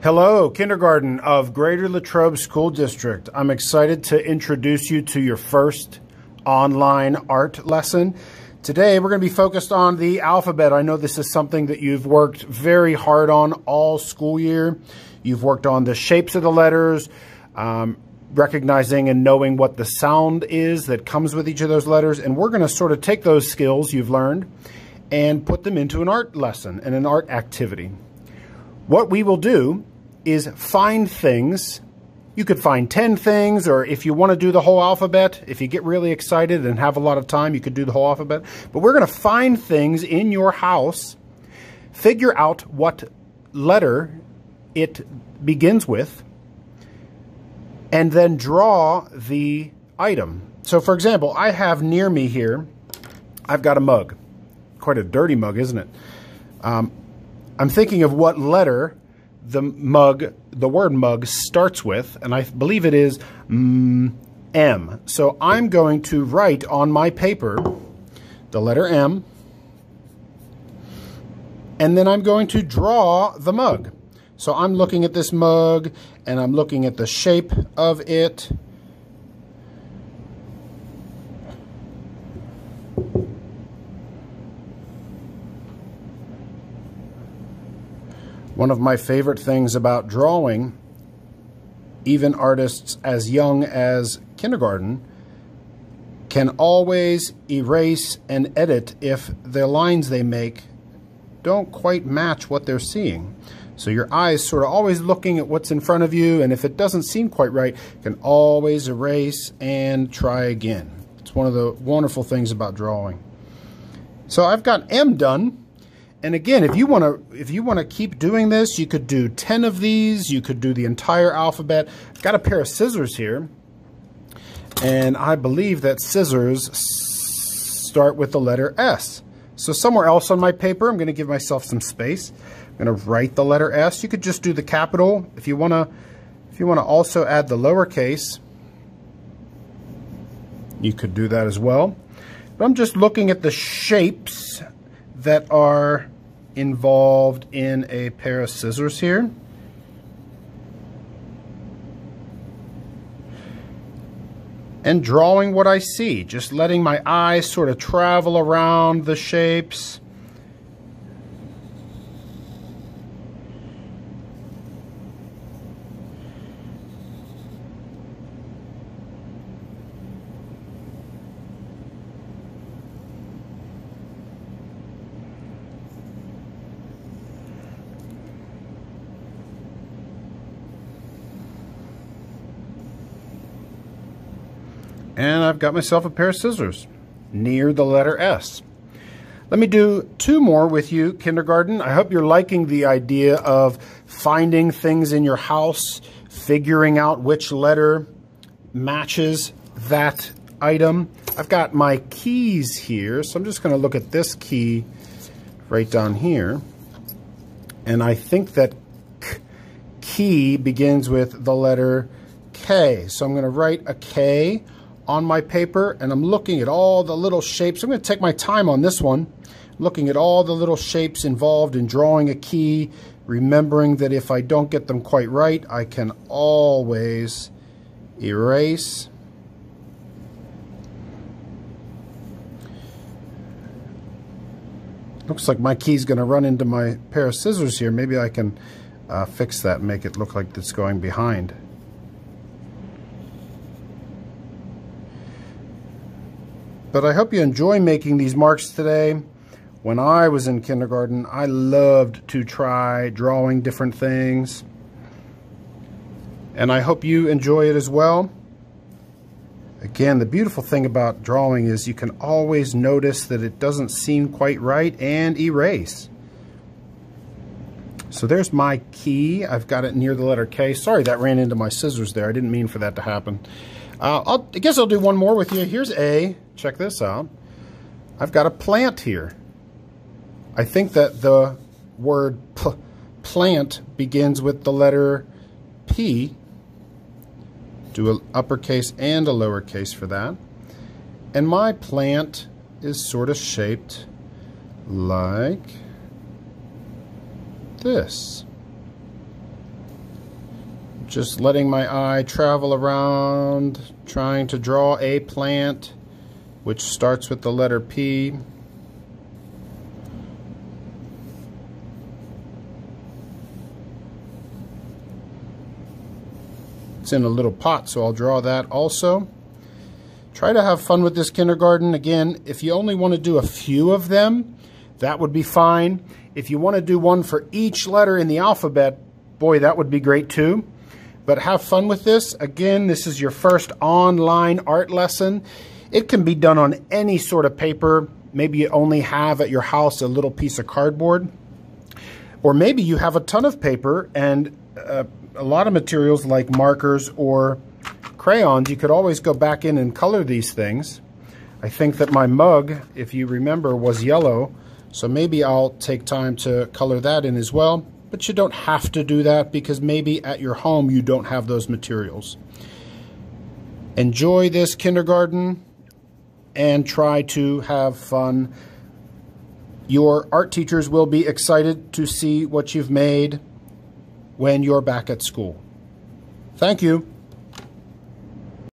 Hello, kindergarten of Greater Latrobe School District. I'm excited to introduce you to your first online art lesson. Today we're going to be focused on the alphabet. I know this is something that you've worked very hard on all school year. You've worked on the shapes of the letters, um, recognizing and knowing what the sound is that comes with each of those letters. And we're going to sort of take those skills you've learned and put them into an art lesson and an art activity. What we will do is find things. You could find 10 things, or if you want to do the whole alphabet, if you get really excited and have a lot of time, you could do the whole alphabet. But we're going to find things in your house, figure out what letter it begins with, and then draw the item. So, for example, I have near me here, I've got a mug. Quite a dirty mug, isn't it? Um, I'm thinking of what letter the mug, the word mug starts with, and I believe it is mm, M. So I'm going to write on my paper the letter M, and then I'm going to draw the mug. So I'm looking at this mug, and I'm looking at the shape of it, One of my favorite things about drawing, even artists as young as kindergarten, can always erase and edit if the lines they make don't quite match what they're seeing. So your eyes sort of always looking at what's in front of you, and if it doesn't seem quite right, can always erase and try again. It's one of the wonderful things about drawing. So I've got M done. And again, if you want to if you want to keep doing this, you could do 10 of these, you could do the entire alphabet. I've got a pair of scissors here. And I believe that scissors start with the letter S. So somewhere else on my paper, I'm going to give myself some space. I'm going to write the letter S. You could just do the capital. If you want to if you want to also add the lowercase, you could do that as well. But I'm just looking at the shapes that are involved in a pair of scissors here. And drawing what I see, just letting my eyes sort of travel around the shapes. And I've got myself a pair of scissors near the letter S. Let me do two more with you, kindergarten. I hope you're liking the idea of finding things in your house, figuring out which letter matches that item. I've got my keys here, so I'm just going to look at this key right down here. And I think that key begins with the letter K. So I'm going to write a K on my paper and I'm looking at all the little shapes. I'm going to take my time on this one, looking at all the little shapes involved in drawing a key, remembering that if I don't get them quite right, I can always erase. Looks like my key's going to run into my pair of scissors here. Maybe I can uh, fix that make it look like it's going behind. But I hope you enjoy making these marks today. When I was in kindergarten, I loved to try drawing different things. And I hope you enjoy it as well. Again, the beautiful thing about drawing is you can always notice that it doesn't seem quite right and erase. So there's my key. I've got it near the letter K. Sorry that ran into my scissors there. I didn't mean for that to happen. Uh, i guess I'll do one more with you. Here's A. Check this out. I've got a plant here. I think that the word plant begins with the letter P. Do an uppercase and a lowercase for that. And my plant is sort of shaped like this. Just letting my eye travel around, trying to draw a plant, which starts with the letter P. It's in a little pot, so I'll draw that also. Try to have fun with this kindergarten. Again, if you only want to do a few of them, that would be fine. If you want to do one for each letter in the alphabet, boy, that would be great too. But have fun with this. Again, this is your first online art lesson. It can be done on any sort of paper. Maybe you only have at your house a little piece of cardboard. Or maybe you have a ton of paper and uh, a lot of materials like markers or crayons, you could always go back in and color these things. I think that my mug, if you remember, was yellow, so maybe I'll take time to color that in as well. But you don't have to do that because maybe at your home you don't have those materials. Enjoy this kindergarten and try to have fun. Your art teachers will be excited to see what you've made when you're back at school. Thank you.